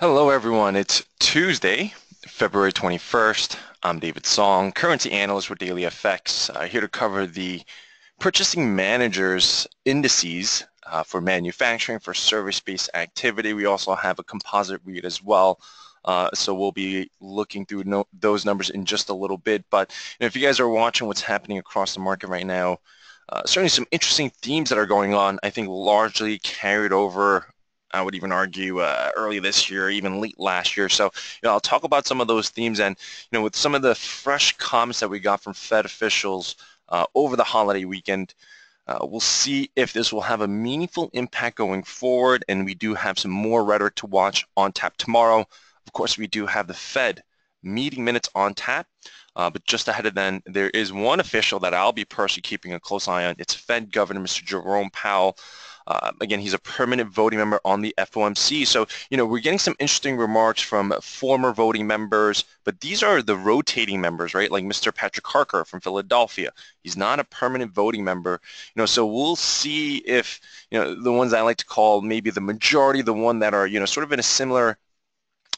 Hello everyone, it's Tuesday, February 21st. I'm David Song, currency analyst with Daily FX, uh, here to cover the purchasing managers indices uh, for manufacturing, for service-based activity. We also have a composite read as well. Uh, so we'll be looking through no, those numbers in just a little bit. But you know, if you guys are watching what's happening across the market right now, uh, certainly some interesting themes that are going on, I think largely carried over I would even argue uh, early this year, even late last year. So, you know, I'll talk about some of those themes and, you know, with some of the fresh comments that we got from Fed officials uh, over the holiday weekend, uh, we'll see if this will have a meaningful impact going forward. And we do have some more rhetoric to watch on tap tomorrow. Of course, we do have the Fed meeting minutes on tap. Uh, but just ahead of then, there is one official that I'll be personally keeping a close eye on. It's Fed Governor Mr. Jerome Powell. Uh, again, he's a permanent voting member on the FOMC. So, you know, we're getting some interesting remarks from former voting members, but these are the rotating members, right? Like Mr. Patrick Harker from Philadelphia. He's not a permanent voting member, you know, so we'll see if, you know, the ones I like to call maybe the majority, the one that are, you know, sort of in a similar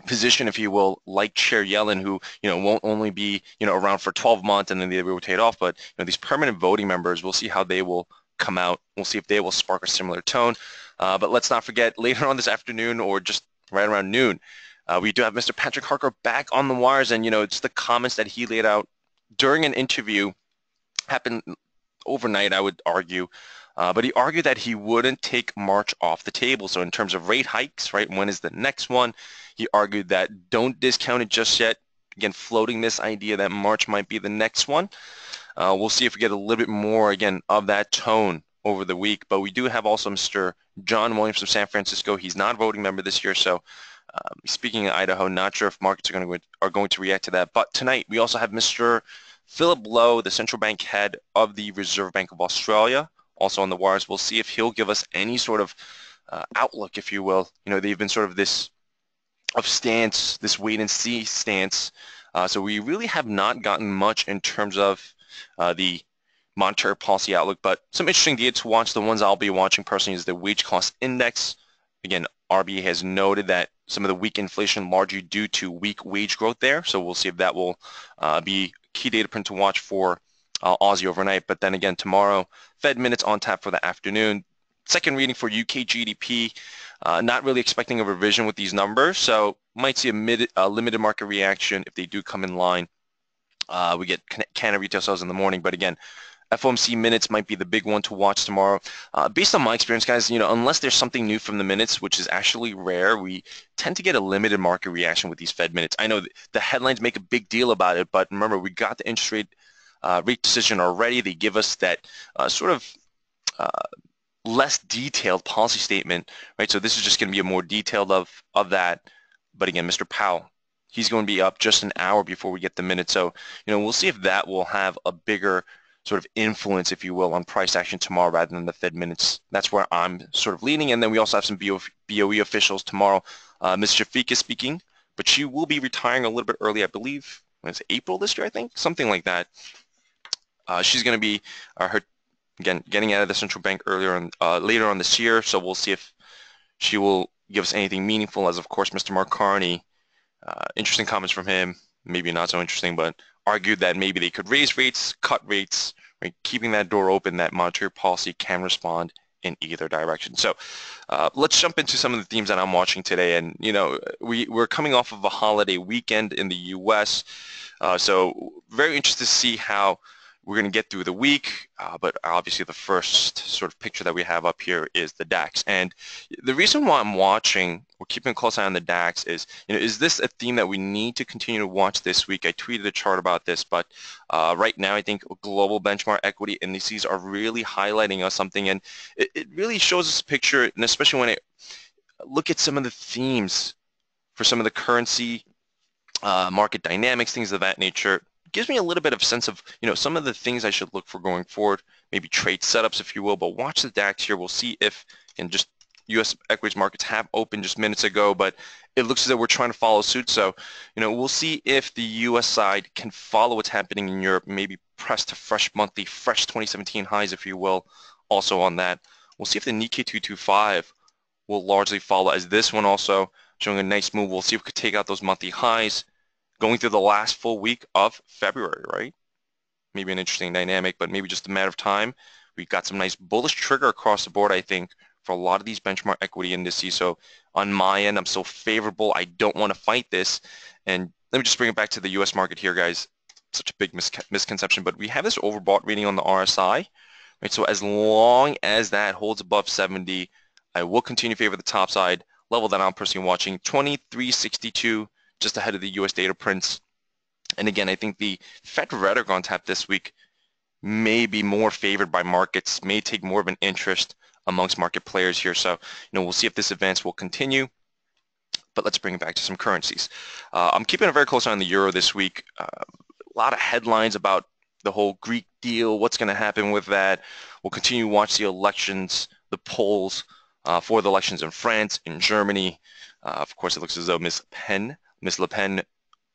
position, if you will, like Chair Yellen, who you know won't only be you know around for 12 months and then they rotate off, but you know these permanent voting members, we'll see how they will come out. We'll see if they will spark a similar tone. Uh, but let's not forget later on this afternoon or just right around noon, uh, we do have Mr. Patrick Harker back on the wires. And, you know, it's the comments that he laid out during an interview happened overnight, I would argue. Uh, but he argued that he wouldn't take March off the table. So in terms of rate hikes, right, when is the next one? He argued that don't discount it just yet. Again, floating this idea that March might be the next one. Uh, we'll see if we get a little bit more, again, of that tone over the week. But we do have also Mr. John Williams from San Francisco. He's not a voting member this year, so um, speaking of Idaho, not sure if markets are going to are going to react to that. But tonight we also have Mr. Philip Lowe, the central bank head of the Reserve Bank of Australia, also on the wires. We'll see if he'll give us any sort of uh, outlook, if you will. You know, they've been sort of this of stance, this wait and see stance. Uh, so we really have not gotten much in terms of uh, the monetary policy outlook, but some interesting data to watch. The ones I'll be watching personally is the wage cost index. Again, RBA has noted that some of the weak inflation largely due to weak wage growth there. So we'll see if that will uh, be key data point to watch for uh, Aussie overnight. But then again, tomorrow, Fed minutes on tap for the afternoon. Second reading for UK GDP. Uh, not really expecting a revision with these numbers, so might see a, mid, a limited market reaction if they do come in line. Uh, we get Canada retail sales in the morning, but again, FOMC minutes might be the big one to watch tomorrow. Uh, based on my experience, guys, you know, unless there's something new from the minutes, which is actually rare, we tend to get a limited market reaction with these Fed minutes. I know the headlines make a big deal about it, but remember, we got the interest rate uh, rate decision already. They give us that uh, sort of uh, less detailed policy statement, right? So this is just going to be a more detailed of of that. But again, Mr. Powell he's going to be up just an hour before we get the minute. So, you know, we'll see if that will have a bigger sort of influence, if you will, on price action tomorrow rather than the Fed minutes. That's where I'm sort of leaning. And then we also have some BOE officials tomorrow. Uh, Ms. Shafik is speaking, but she will be retiring a little bit early, I believe. It's April this year, I think, something like that. Uh, she's going to be uh, her again getting out of the central bank earlier on uh, later on this year. So we'll see if she will give us anything meaningful. As of course, Mr. Mark Carney interesting comments from him, maybe not so interesting, but argued that maybe they could raise rates, cut rates, right? keeping that door open that monetary policy can respond in either direction. So uh, let's jump into some of the themes that I'm watching today. And, you know, we, we're coming off of a holiday weekend in the U.S., uh, so very interested to see how we're going to get through the week, uh, but obviously the first sort of picture that we have up here is the DAX. And the reason why I'm watching, we're keeping a close eye on the DAX is, you know, is this a theme that we need to continue to watch this week? I tweeted a chart about this, but uh, right now I think global benchmark equity indices are really highlighting us something, and it, it really shows us a picture, and especially when I look at some of the themes for some of the currency uh, market dynamics, things of that nature, gives me a little bit of sense of, you know, some of the things I should look for going forward, maybe trade setups, if you will, but watch the DAX here. We'll see if, and just U.S. equities markets have opened just minutes ago, but it looks as though we're trying to follow suit. So, you know, we'll see if the U.S. side can follow what's happening in Europe, maybe press to fresh monthly, fresh 2017 highs, if you will, also on that. We'll see if the Nikkei 225 will largely follow, as this one also showing a nice move. We'll see if we could take out those monthly highs going through the last full week of February, right? Maybe an interesting dynamic, but maybe just a matter of time. We've got some nice bullish trigger across the board, I think, for a lot of these benchmark equity indices. So on my end, I'm so favorable. I don't want to fight this. And let me just bring it back to the U.S. market here, guys. Such a big mis misconception, but we have this overbought reading on the RSI. Right? So as long as that holds above 70, I will continue to favor the top side level that I'm personally watching, 2362, just ahead of the U.S. data prints. And again, I think the Fed rhetoric on tap this week may be more favored by markets, may take more of an interest amongst market players here. So, you know, we'll see if this advance will continue. But let's bring it back to some currencies. Uh, I'm keeping a very close eye on the euro this week. Uh, a lot of headlines about the whole Greek deal, what's going to happen with that. We'll continue to watch the elections, the polls uh, for the elections in France, in Germany. Uh, of course, it looks as though Ms. Pen, Ms. Le Pen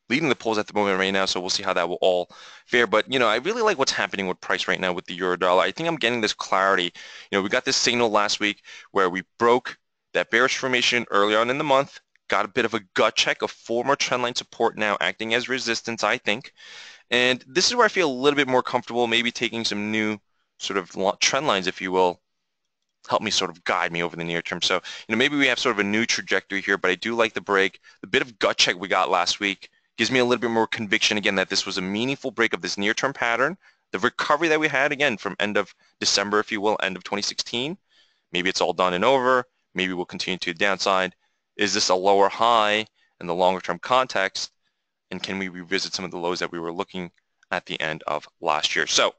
leading the polls at the moment right now, so we'll see how that will all fare. But, you know, I really like what's happening with price right now with the euro dollar. I think I'm getting this clarity. You know, we got this signal last week where we broke that bearish formation early on in the month, got a bit of a gut check of former trendline support now acting as resistance, I think. And this is where I feel a little bit more comfortable, maybe taking some new sort of trend lines, if you will, help me sort of guide me over the near term. So, you know, maybe we have sort of a new trajectory here, but I do like the break. The bit of gut check we got last week gives me a little bit more conviction again that this was a meaningful break of this near-term pattern. The recovery that we had again from end of December, if you will, end of 2016, maybe it's all done and over. Maybe we'll continue to the downside. Is this a lower high in the longer term context? And can we revisit some of the lows that we were looking at the end of last year? So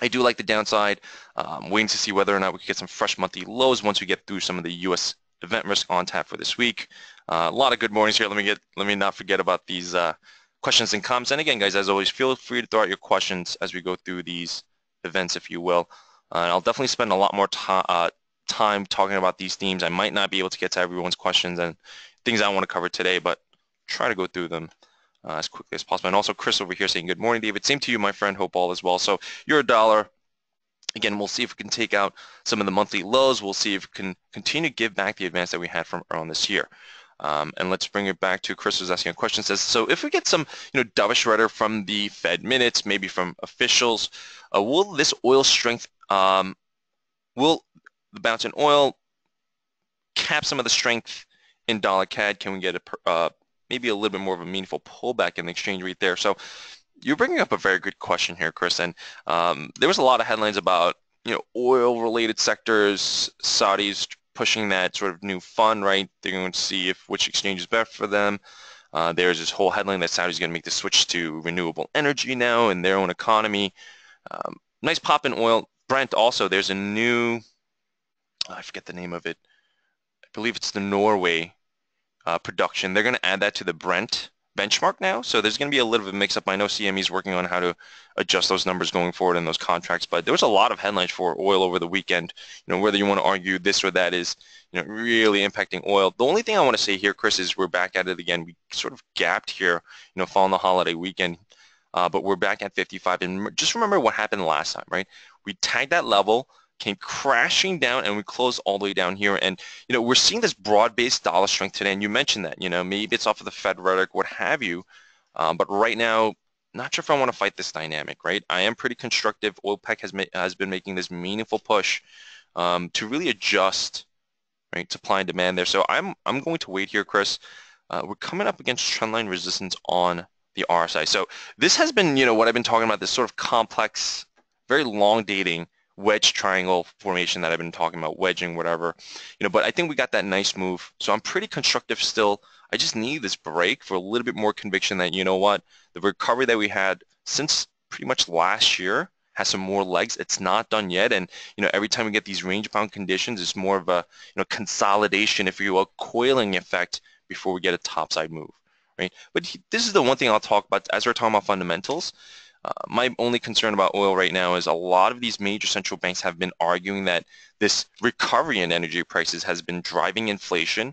I do like the downside. Um, waiting to see whether or not we can get some fresh monthly lows once we get through some of the U.S. event risk on tap for this week. Uh, a lot of good mornings here. Let me get. Let me not forget about these uh, questions and comments. And again, guys, as always, feel free to throw out your questions as we go through these events, if you will. Uh, and I'll definitely spend a lot more uh, time talking about these themes. I might not be able to get to everyone's questions and things I want to cover today, but try to go through them uh, as quickly as possible. And also Chris over here saying, good morning, David. Same to you, my friend. Hope all is well. So euro dollar. Again, we'll see if we can take out some of the monthly lows. We'll see if we can continue to give back the advance that we had from earlier this year. Um, and let's bring it back to Chris was asking a question. Says, so if we get some, you know, dovish rhetoric from the Fed minutes, maybe from officials, uh, will this oil strength, um, will the bounce in oil cap some of the strength in dollar CAD? Can we get a uh, maybe a little bit more of a meaningful pullback in the exchange rate there? So you're bringing up a very good question here, Chris. And um, there was a lot of headlines about, you know, oil-related sectors, Saudis pushing that sort of new fund, right? They're going to see if which exchange is best for them. Uh, there's this whole headline that Saudi's going to make the switch to renewable energy now in their own economy. Um, nice pop in oil. Brent also, there's a new, I forget the name of it. I believe it's the Norway uh, production. They're going to add that to the Brent benchmark now. So there's going to be a little bit of mix up. I know CME is working on how to adjust those numbers going forward in those contracts, but there was a lot of headlines for oil over the weekend. You know, whether you want to argue this or that is, you know, really impacting oil. The only thing I want to say here, Chris, is we're back at it again. We sort of gapped here, you know, following the holiday weekend, uh, but we're back at 55. And just remember what happened last time, right? We tagged that level came crashing down and we closed all the way down here. And, you know, we're seeing this broad-based dollar strength today. And you mentioned that, you know, maybe it's off of the Fed rhetoric, what have you. Um, but right now, not sure if I want to fight this dynamic, right? I am pretty constructive. OPEC has, has been making this meaningful push um, to really adjust, right, supply and demand there. So I'm, I'm going to wait here, Chris. Uh, we're coming up against trendline resistance on the RSI. So this has been, you know, what I've been talking about, this sort of complex, very long dating wedge triangle formation that I've been talking about, wedging, whatever. You know, but I think we got that nice move. So I'm pretty constructive still. I just need this break for a little bit more conviction that, you know what, the recovery that we had since pretty much last year has some more legs. It's not done yet. And, you know, every time we get these range-bound conditions, it's more of a, you know, consolidation, if you will, coiling effect before we get a topside move, right? But this is the one thing I'll talk about as we're talking about fundamentals. Uh, my only concern about oil right now is a lot of these major central banks have been arguing that this recovery in energy prices has been driving inflation,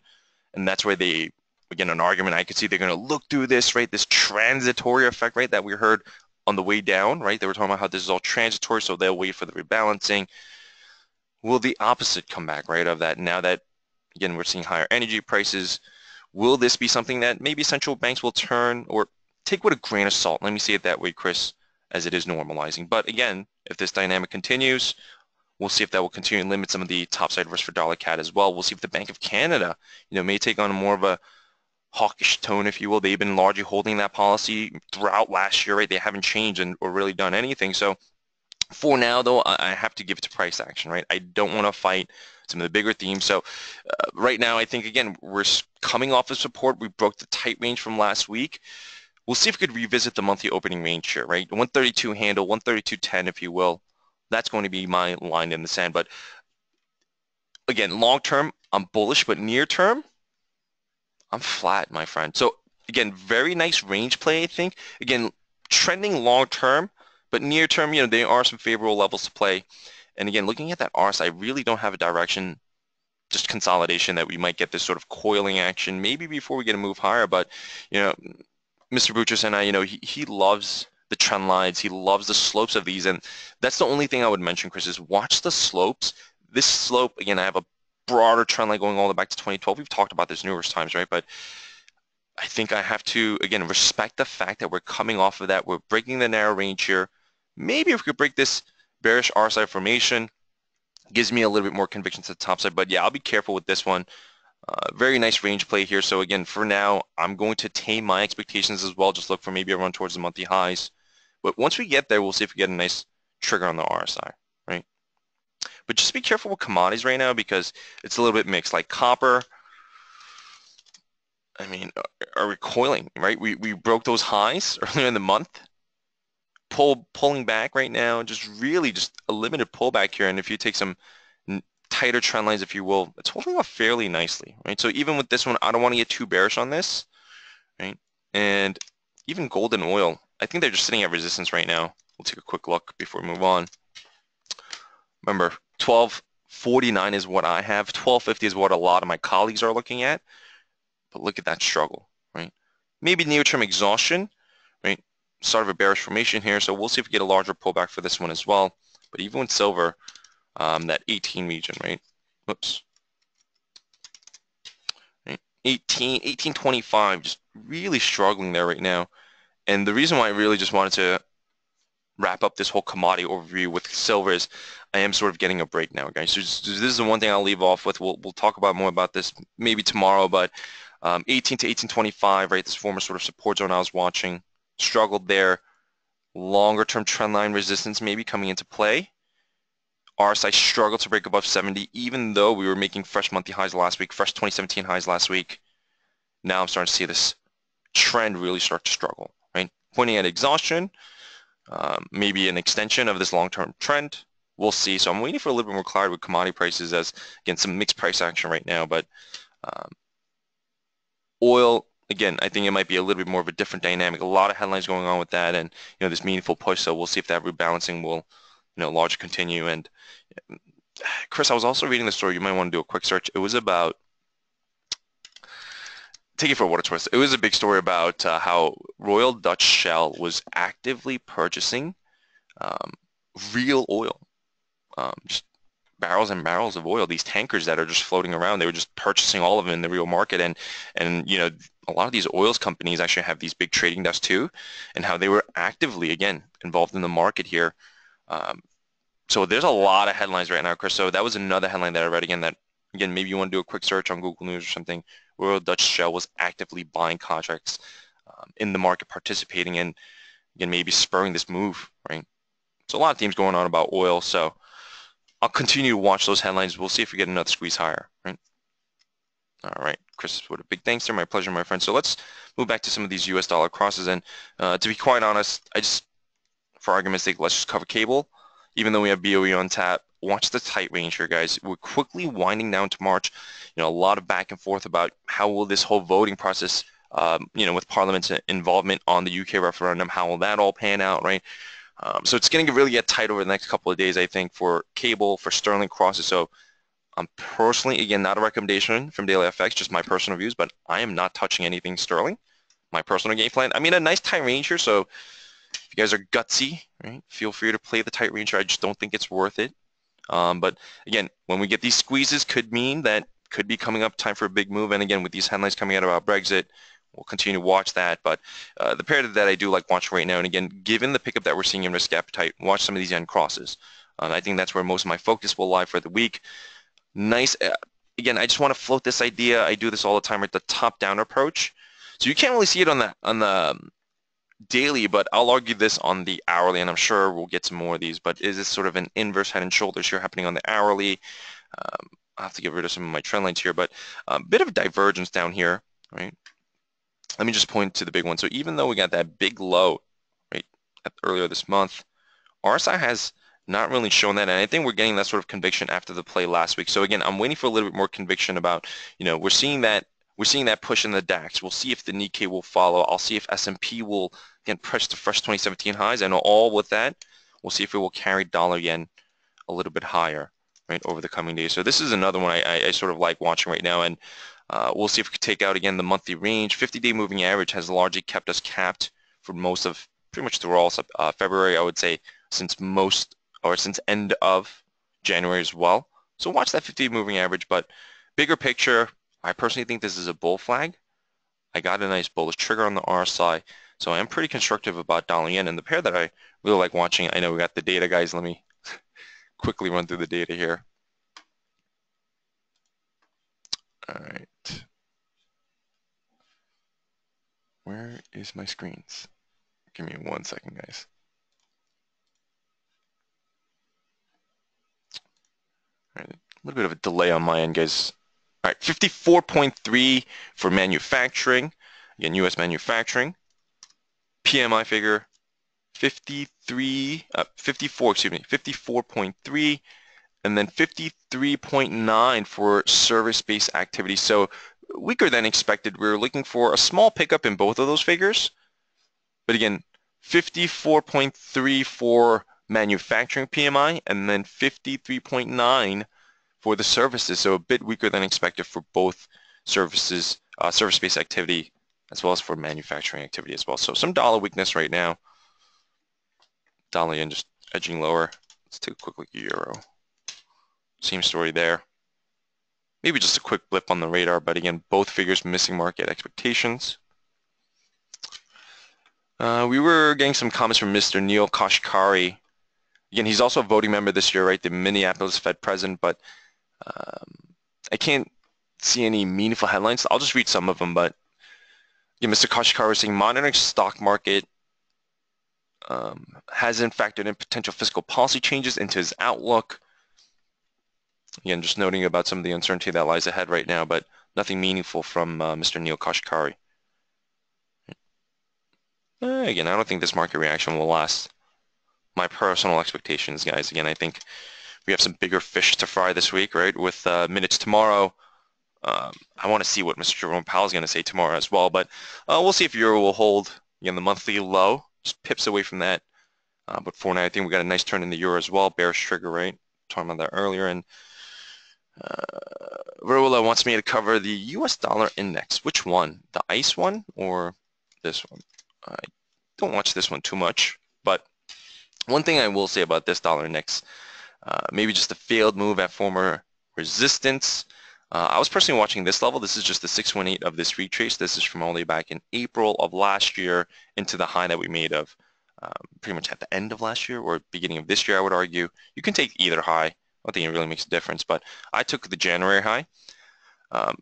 and that's where they, again, an argument I could see they're going to look through this, right, this transitory effect, right, that we heard on the way down, right? They were talking about how this is all transitory, so they'll wait for the rebalancing. Will the opposite come back, right, of that now that, again, we're seeing higher energy prices, Will this be something that maybe central banks will turn or take with a grain of salt? Let me say it that way, Chris, as it is normalizing. But again, if this dynamic continues, we'll see if that will continue to limit some of the topside risk for dollar CAD as well. We'll see if the Bank of Canada, you know, may take on more of a hawkish tone, if you will. They've been largely holding that policy throughout last year, right? They haven't changed and or really done anything. So for now, though, I have to give it to price action, right? I don't want to fight some of the bigger themes. So uh, right now, I think, again, we're coming off of support. We broke the tight range from last week. We'll see if we could revisit the monthly opening range here, right? 132 handle, 132.10, if you will. That's going to be my line in the sand. But again, long term, I'm bullish, but near term, I'm flat, my friend. So again, very nice range play, I think. Again, trending long term, but near term, you know, there are some favorable levels to play. And again, looking at that RSI, I really don't have a direction, just consolidation that we might get this sort of coiling action maybe before we get a move higher. But, you know, Mr. Boutros and I, you know, he, he loves the trend lines. He loves the slopes of these. And that's the only thing I would mention, Chris, is watch the slopes. This slope, again, I have a broader trend line going all the way back to 2012. We've talked about this numerous times, right? But I think I have to, again, respect the fact that we're coming off of that. We're breaking the narrow range here. Maybe if we could break this bearish RSI formation, gives me a little bit more conviction to the top side. But yeah, I'll be careful with this one. Uh, very nice range play here. So again, for now, I'm going to tame my expectations as well. Just look for maybe a run towards the monthly highs. But once we get there, we'll see if we get a nice trigger on the RSI, right? But just be careful with commodities right now because it's a little bit mixed. Like copper, I mean, are recoiling, right? We, we broke those highs earlier in the month. Pull, pulling back right now, just really just a limited pullback here. And if you take some tighter trend lines, if you will, it's holding up fairly nicely, right? So even with this one, I don't want to get too bearish on this, right? And even gold and oil, I think they're just sitting at resistance right now. We'll take a quick look before we move on. Remember, 1249 is what I have. 1250 is what a lot of my colleagues are looking at. But look at that struggle, right? Maybe near-term exhaustion, right? Start of a bearish formation here. So we'll see if we get a larger pullback for this one as well. But even with silver, um, that 18 region, right? Whoops. Right? 18, 1825, just really struggling there right now. And the reason why I really just wanted to wrap up this whole commodity overview with silver is I am sort of getting a break now, guys. So this is the one thing I'll leave off with. We'll, we'll talk about more about this maybe tomorrow, but um, 18 to 1825, right, this former sort of support zone I was watching, struggled there. Longer term trend line resistance maybe coming into play. RSI struggled to break above 70, even though we were making fresh monthly highs last week, fresh 2017 highs last week. Now I'm starting to see this trend really start to struggle right? pointing at exhaustion, um, maybe an extension of this long-term trend. We'll see. So I'm waiting for a little bit more clarity with commodity prices as, again, some mixed price action right now. But um, oil, again, I think it might be a little bit more of a different dynamic. A lot of headlines going on with that and, you know, this meaningful push. So we'll see if that rebalancing will, you know, large continue. And Chris, I was also reading the story. You might want to do a quick search. It was about take it for what it's worth. It was a big story about uh, how Royal Dutch Shell was actively purchasing um, real oil, um, just barrels and barrels of oil. These tankers that are just floating around, they were just purchasing all of them in the real market. And and you know, a lot of these oils companies actually have these big trading desks too, and how they were actively again involved in the market here. Um, so there's a lot of headlines right now, Chris. So that was another headline that I read again that again maybe you want to do a quick search on Google News or something Royal Dutch Shell was actively buying contracts um, in the market, participating in, again, maybe spurring this move, right? So a lot of themes going on about oil. So I'll continue to watch those headlines. We'll see if we get another squeeze higher, right? All right, Chris, what a big thanks there. My pleasure, my friend. So let's move back to some of these U.S. dollar crosses. And uh, to be quite honest, I just, for argument's sake, let's just cover cable. Even though we have BOE on tap, watch the tight range here, guys. We're quickly winding down to March. You know, a lot of back and forth about how will this whole voting process, um, you know, with Parliament's involvement on the UK referendum, how will that all pan out, right? Um, so it's going to really get tight over the next couple of days, I think, for cable, for sterling crosses. So I'm personally, again, not a recommendation from Daily FX, just my personal views, but I am not touching anything sterling. My personal game plan. I mean, a nice tight range here, so if you guys are gutsy, right, feel free to play the tight range. I just don't think it's worth it. Um, but again, when we get these squeezes, could mean that could be coming up time for a big move. And again, with these headlines coming out about Brexit, we'll continue to watch that. But uh, the pair that I do like watching right now, and again, given the pickup that we're seeing in risk appetite, watch some of these yen crosses. I think that's where most of my focus will lie for the week. Nice. Uh, again, I just want to float this idea. I do this all the time with the top-down approach. So you can't really see it on the on the um, daily, but I'll argue this on the hourly, and I'm sure we'll get some more of these. But is this sort of an inverse head and shoulders here happening on the hourly? Um, I have to get rid of some of my trend lines here, but a bit of divergence down here, right? Let me just point to the big one. So even though we got that big low, right, earlier this month, RSI has not really shown that, and I think we're getting that sort of conviction after the play last week. So again, I'm waiting for a little bit more conviction about, you know, we're seeing that we're seeing that push in the DAX. We'll see if the Nikkei will follow. I'll see if S&P will again push to fresh 2017 highs, and all with that, we'll see if it will carry dollar yen a little bit higher right over the coming days. So this is another one I, I, I sort of like watching right now, and uh, we'll see if we can take out again the monthly range. 50-day moving average has largely kept us capped for most of pretty much through all uh, February. I would say since most or since end of January as well. So watch that 50 moving average, but bigger picture, I personally think this is a bull flag. I got a nice bullish trigger on the RSI, so I am pretty constructive about dollar yen. And the pair that I really like watching, I know we got the data, guys. Let me quickly run through the data here. All right. Where is my screens? Give me one second, guys. Right, a little bit of a delay on my end, guys. All right, 54.3 for manufacturing. Again, U.S. manufacturing. PMI figure, 53, uh, 54, excuse me, 54.3, and then 53.9 for service-based activity. So weaker than expected. We were looking for a small pickup in both of those figures. But again, 54.3 for manufacturing PMI, and then 53.9 for the services, so a bit weaker than expected for both services, uh, service-based activity, as well as for manufacturing activity as well. So some dollar weakness right now. Dollar yen just edging lower. Let's take a quick look at euro. Same story there. Maybe just a quick blip on the radar, but again, both figures missing market expectations. Uh, we were getting some comments from Mr. Neel Kashkari again, he's also a voting member this year, right? The Minneapolis Fed president, but um, I can't see any meaningful headlines. I'll just read some of them, but yeah, Mr. Kashkar was saying monitoring stock market um, hasn't factored in potential fiscal policy changes into his outlook. Again, just noting about some of the uncertainty that lies ahead right now, but nothing meaningful from uh, Mr. Neel Kashkari. Uh, again, I don't think this market reaction will last my personal expectations, guys. Again, I think we have some bigger fish to fry this week, right? With uh, minutes tomorrow. Um, I want to see what Mr. Jerome Powell is going to say tomorrow as well, but uh, we'll see if Euro will hold again the monthly low, just pips away from that. Uh, but for now, I think we got a nice turn in the Euro as well, bearish trigger, right? Talking about that earlier, and uh, Raula wants me to cover the U.S. dollar index. Which one? The ICE one or this one? I don't watch this one too much, but one thing I will say about this dollar index, uh, maybe just a failed move at former resistance. Uh, I was personally watching this level. This is just the 618 of this retrace. This is from all the way back in April of last year into the high that we made of um, pretty much at the end of last year or beginning of this year, I would argue. You can take either high. I don't think it really makes a difference, but I took the January high. Um,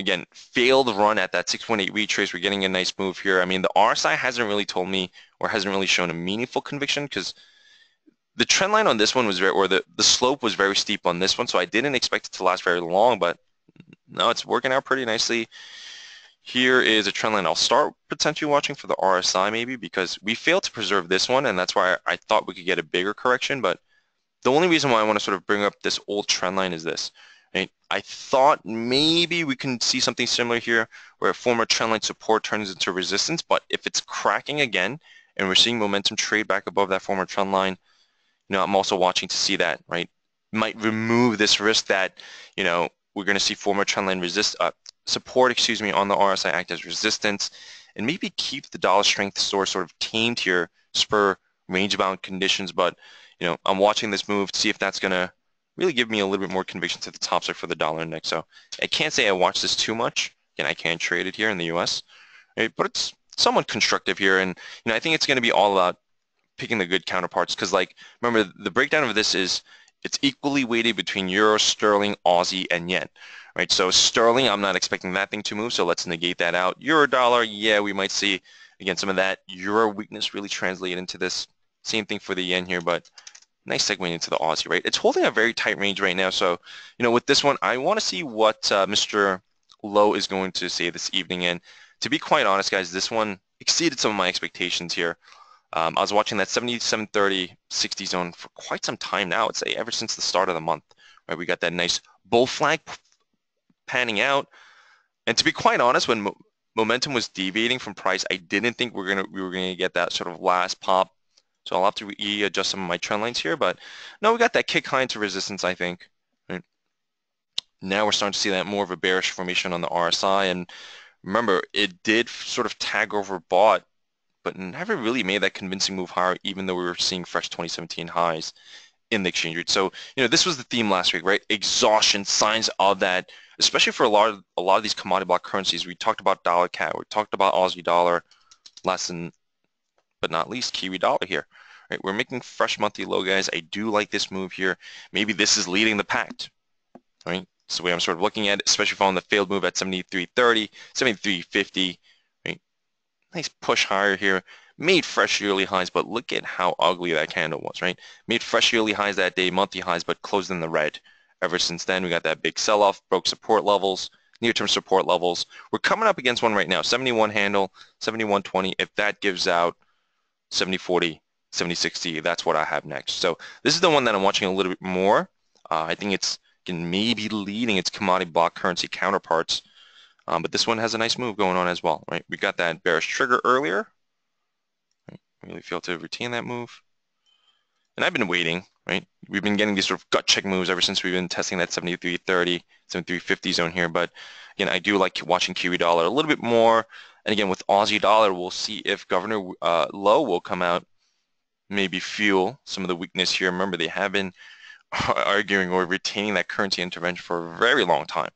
again, failed run at that 618 retrace. We're getting a nice move here. I mean, the RSI hasn't really told me or hasn't really shown a meaningful conviction because the trend line on this one was very, or the, the slope was very steep on this one, so I didn't expect it to last very long, but no, it's working out pretty nicely. Here is a trend line I'll start potentially watching for the RSI maybe because we failed to preserve this one, and that's why I, I thought we could get a bigger correction, but the only reason why I want to sort of bring up this old trend line is this. Right? I thought maybe we can see something similar here where a former trendline support turns into resistance, but if it's cracking again and we're seeing momentum trade back above that former trend line, you know, I'm also watching to see that, right? Might remove this risk that, you know, we're going to see former trendline resist uh, support, excuse me, on the RSI act as resistance, and maybe keep the dollar strength source sort of tamed here, spur range-bound conditions. But you know, I'm watching this move to see if that's going to really give me a little bit more conviction to the top side for the dollar index. So I can't say I watch this too much. Again, I can't trade it here in the U.S., right? but it's somewhat constructive here. And you know, I think it's going to be all about picking the good counterparts because, like, remember the breakdown of this is it's equally weighted between euro, sterling, Aussie, and yen. Right, so sterling, I'm not expecting that thing to move, so let's negate that out. Euro dollar, yeah, we might see again some of that euro weakness really translate into this. Same thing for the yen here, but nice segue into the Aussie, right? It's holding a very tight range right now. So, you know, with this one, I want to see what uh, Mr. Lowe is going to say this evening. And to be quite honest, guys, this one exceeded some of my expectations here. Um, I was watching that 7730 60 zone for quite some time now. I'd say ever since the start of the month, right? We got that nice bull flag panning out. And to be quite honest, when mo momentum was deviating from price, I didn't think we're gonna we were gonna get that sort of last pop so I'll have to readjust some of my trend lines here, but no, we got that kick high into resistance, I think. Right? Now we're starting to see that more of a bearish formation on the RSI, and remember, it did sort of tag over bought, but never really made that convincing move higher, even though we were seeing fresh 2017 highs in the exchange rate. So, you know, this was the theme last week, right? Exhaustion, signs of that, especially for a lot of a lot of these commodity block currencies. We talked about dollar CAD, we talked about Aussie dollar, than but not least Kiwi dollar here. Right, we're making fresh monthly low, guys. I do like this move here. Maybe this is leading the pack. Right, so the way I'm sort of looking at it, especially following the failed move at 73.30, 73.50. Nice push higher here. Made fresh yearly highs, but look at how ugly that candle was. Right, made fresh yearly highs that day, monthly highs, but closed in the red. Ever since then, we got that big sell-off, broke support levels, near-term support levels. We're coming up against one right now, 71 handle, 71.20. If that gives out 7040, 7060, that's what I have next. So this is the one that I'm watching a little bit more. Uh, I think it's maybe leading its commodity block currency counterparts. Um, but this one has a nice move going on as well, right? We got that bearish trigger earlier. Right? Really failed to retain that move. And I've been waiting, right? We've been getting these sort of gut check moves ever since we've been testing that 73.30, 73.50 zone here. But again, I do like watching Kiwi dollar a little bit more. And again, with Aussie dollar, we'll see if Governor uh, Lowe will come out, maybe fuel some of the weakness here. Remember, they have been arguing or retaining that currency intervention for a very long time.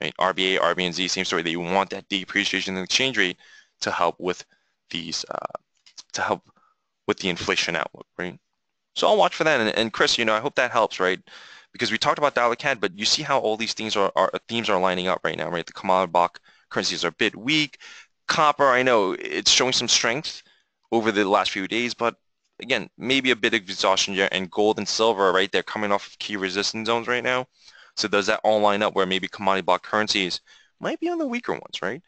Right? RBA, RBNZ, same story. They want that depreciation in the exchange rate to help with these, uh, to help with the inflation outlook, right? So I'll watch for that. And, and, Chris, you know, I hope that helps, right? Because we talked about dollar CAD, but you see how all these things are, are themes are lining up right now, right? The commodity block currencies are a bit weak. Copper, I know it's showing some strength over the last few days, but again, maybe a bit of exhaustion here. And gold and silver, right, they're coming off of key resistance zones right now. So does that all line up where maybe commodity block currencies might be on the weaker ones, right?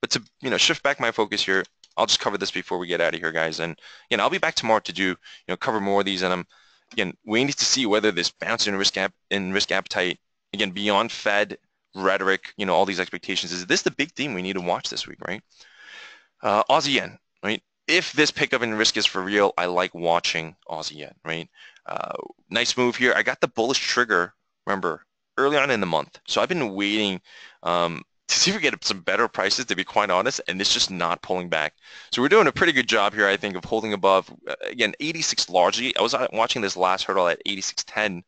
But to you know shift back my focus here, I'll just cover this before we get out of here, guys. And you know I'll be back tomorrow to do you know cover more of these. And I'm again we need to see whether this bounce in risk app in risk appetite again beyond Fed rhetoric, you know, all these expectations. Is this the big theme we need to watch this week, right? Uh, Aussie yen, right? If this pickup in risk is for real, I like watching Aussie yen, right? Uh, nice move here. I got the bullish trigger, remember, early on in the month. So I've been waiting um, to see if we get some better prices, to be quite honest, and it's just not pulling back. So we're doing a pretty good job here, I think, of holding above, uh, again, 86 largely. I was uh, watching this last hurdle at 86.10,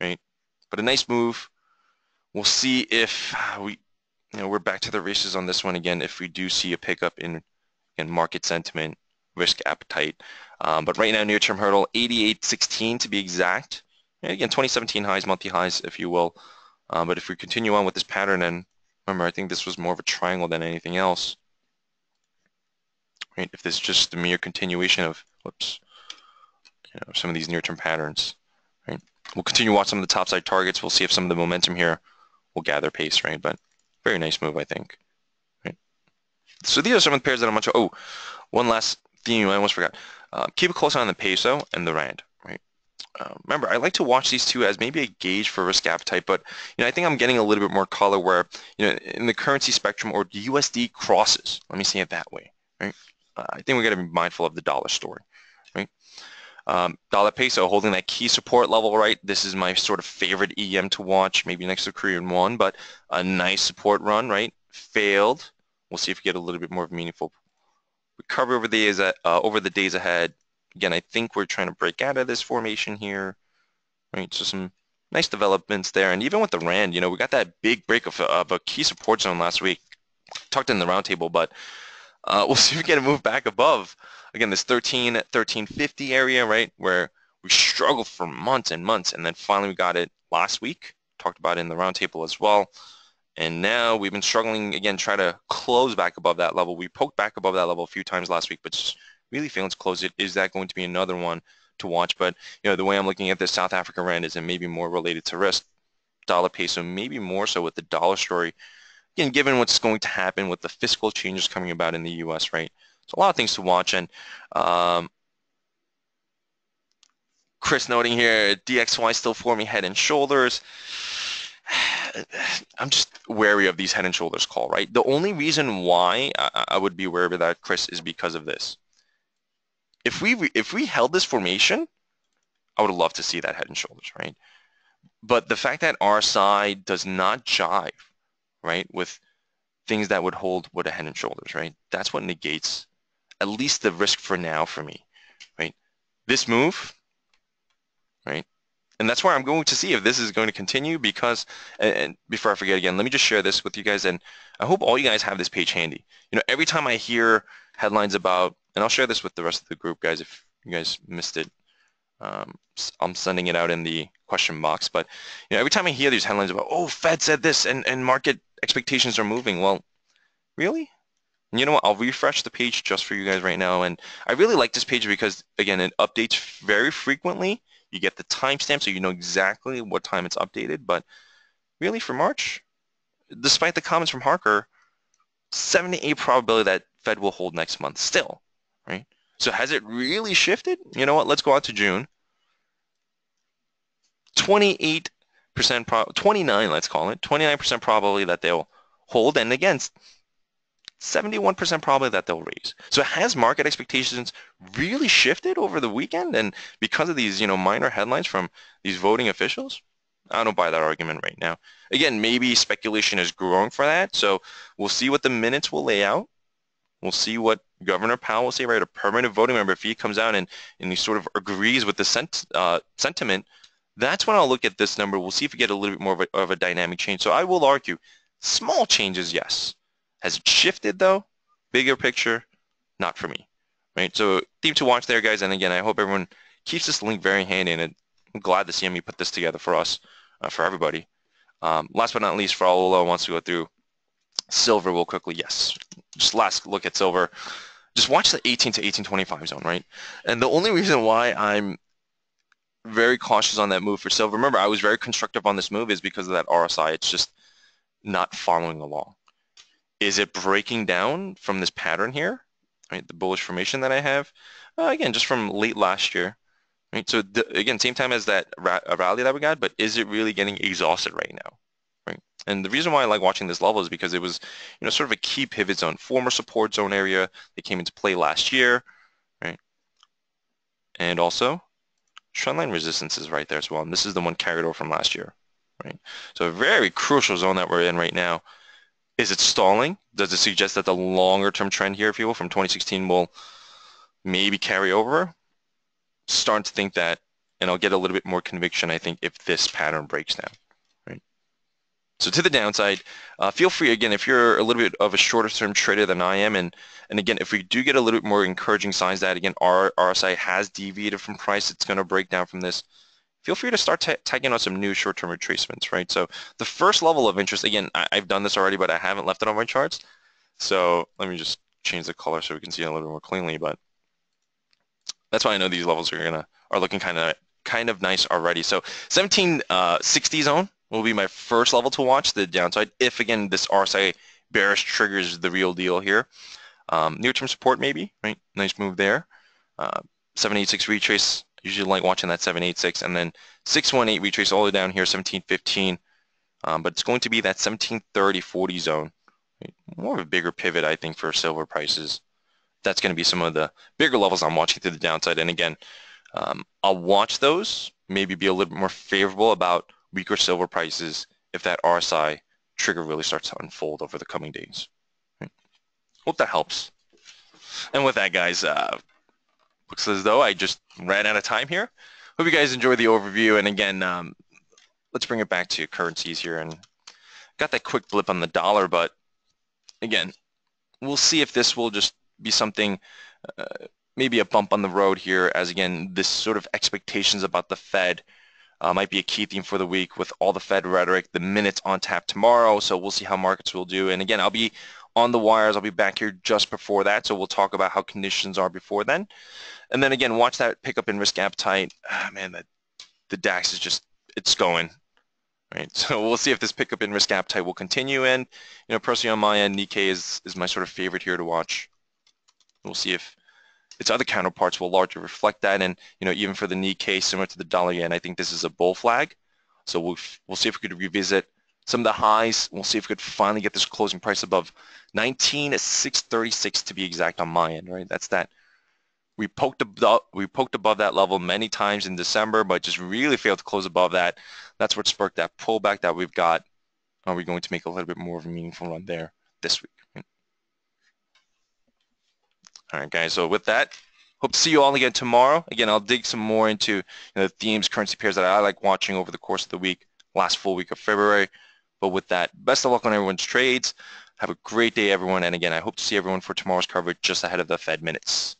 right? But a nice move. We'll see if we, you know, we're back to the races on this one again if we do see a pickup in, in market sentiment, risk appetite. Um, but right now, near-term hurdle, 88.16 to be exact. Again, 2017 highs, monthly highs, if you will. Um, but if we continue on with this pattern, and remember, I think this was more of a triangle than anything else. Right? If this is just a mere continuation of, whoops, you know, some of these near-term patterns. Right? We'll continue to watch some of the topside targets. We'll see if some of the momentum here will gather pace, right? But very nice move, I think. Right. So these are some of the pairs that I'm much. Oh, one last theme I almost forgot. Uh, keep a close eye on the peso and the rand? Uh, remember, I like to watch these two as maybe a gauge for risk appetite, but you know, I think I'm getting a little bit more color where you know, in the currency spectrum or USD crosses. Let me say it that way, right? Uh, I think we got to be mindful of the dollar story, right? Um, dollar peso holding that key support level, right? This is my sort of favorite EM to watch, maybe next to Korean won, but a nice support run, right? Failed. We'll see if we get a little bit more of meaningful recovery over the uh, over the days ahead. Again, I think we're trying to break out of this formation here, right? So some nice developments there. And even with the Rand, you know, we got that big break of, of a key support zone last week. Talked in the roundtable, but uh, we'll see if we get a move back above. Again, this 13, 1350 area, right, where we struggled for months and months, and then finally we got it last week. Talked about it in the roundtable as well. And now we've been struggling again, try to close back above that level. We poked back above that level a few times last week, but really failing to close it. Is that going to be another one to watch? But you know, the way I'm looking at this South Africa rand is it maybe more related to risk, dollar peso, maybe more so with the dollar story. Again, given what's going to happen with the fiscal changes coming about in the U.S., right? So a lot of things to watch. And um, Chris noting here, DXY still forming head and shoulders. I'm just wary of these head and shoulders call, right? The only reason why I, I would be wary of that, Chris, is because of this. If we if we held this formation, I would love to see that head and shoulders, right? But the fact that RSI does not jive, right, with things that would hold with a head and shoulders, right? That's what negates at least the risk for now for me, right? This move, right? And that's where I'm going to see if this is going to continue because, and before I forget again, let me just share this with you guys. And I hope all you guys have this page handy. You know, every time I hear headlines about, and I'll share this with the rest of the group, guys, if you guys missed it. Um, I'm sending it out in the question box. But, you know, every time I hear these headlines about, oh, Fed said this and, and market expectations are moving. Well, really? And you know what? I'll refresh the page just for you guys right now. And I really like this page because, again, it updates very frequently you get the timestamp so you know exactly what time it's updated. But really for March, despite the comments from Harker, 78 probability that Fed will hold next month still, right? So has it really shifted? You know what? Let's go out to June. 28 percent, 29, let's call it, 29% probability that they'll hold. And against 71% probably that they'll raise. So has market expectations really shifted over the weekend? And because of these, you know, minor headlines from these voting officials? I don't buy that argument right now. Again, maybe speculation is growing for that. So we'll see what the minutes will lay out. We'll see what Governor Powell will say, right? A permanent voting member, if he comes out and, and he sort of agrees with the sent, uh, sentiment, that's when I'll look at this number. We'll see if we get a little bit more of a, of a dynamic change. So I will argue small changes, yes. Has it shifted though? Bigger picture, not for me. Right. So theme to watch there, guys. And again, I hope everyone keeps this link very handy. And I'm glad see CME put this together for us, uh, for everybody. Um, last but not least, for all who wants to go through silver real quickly. Yes. Just last look at silver. Just watch the 18 to 1825 zone, right? And the only reason why I'm very cautious on that move for silver. Remember, I was very constructive on this move is because of that RSI. It's just not following along. Is it breaking down from this pattern here, right? The bullish formation that I have, uh, again, just from late last year, right? So the, again, same time as that ra rally that we got, but is it really getting exhausted right now? And the reason why I like watching this level is because it was, you know, sort of a key pivot zone, former support zone area that came into play last year, right? And also, trendline resistance is right there as well. And this is the one carried over from last year, right? So a very crucial zone that we're in right now. Is it stalling? Does it suggest that the longer term trend here, if you will, from 2016 will maybe carry over? Starting to think that, and I'll get a little bit more conviction, I think, if this pattern breaks down. So to the downside, uh, feel free, again, if you're a little bit of a shorter term trader than I am, and, and again, if we do get a little bit more encouraging signs that, again, our RSI has deviated from price, it's going to break down from this, feel free to start tagging on some new short-term retracements, right? So the first level of interest, again, I have done this already, but I haven't left it on my charts. So let me just change the color so we can see it a little bit more cleanly, but that's why I know these levels are gonna are looking kind of kind of nice already. So 1760 uh, zone will be my first level to watch the downside. If again this RSI bearish triggers the real deal here, um, near-term support maybe, right? Nice move there. Uh, 786 retrace usually like watching that 786 and then 618 retrace all the way down here 1715 um, but it's going to be that 1730 40 zone more of a bigger pivot I think for silver prices that's going to be some of the bigger levels I'm watching to the downside and again um, I'll watch those maybe be a little bit more favorable about weaker silver prices if that RSI trigger really starts to unfold over the coming days right. hope that helps and with that guys uh, looks as though I just ran out of time here. Hope you guys enjoyed the overview. And again, um, let's bring it back to currencies here and got that quick blip on the dollar, but again, we'll see if this will just be something, uh, maybe a bump on the road here as again, this sort of expectations about the Fed uh, might be a key theme for the week with all the Fed rhetoric, the minutes on tap tomorrow. So we'll see how markets will do. And again, I'll be on the wires. I'll be back here just before that. So we'll talk about how conditions are before then. And then again, watch that pickup in risk appetite. Ah, man, that the DAX is just, it's going. Right, so we'll see if this pickup in risk appetite will continue. And you know, personally on my end, Nikkei is is my sort of favorite here to watch. We'll see if its other counterparts will largely reflect that. And you know, even for the Nikkei, similar to the dollar yen, I think this is a bull flag. So we'll we'll see if we could revisit some of the highs. We'll see if we could finally get this closing price above 19,636 to be exact on my end. Right, that's that we poked above, we poked above that level many times in December, but just really failed to close above that. That's what sparked that pullback that we've got. Are we going to make a little bit more of a meaningful run there this week? All right, guys. So with that, hope to see you all again tomorrow. Again, I'll dig some more into you know, the themes, currency pairs that I like watching over the course of the week, last full week of February. But with that, best of luck on everyone's trades. Have a great day, everyone. And again, I hope to see everyone for tomorrow's coverage just ahead of the Fed minutes.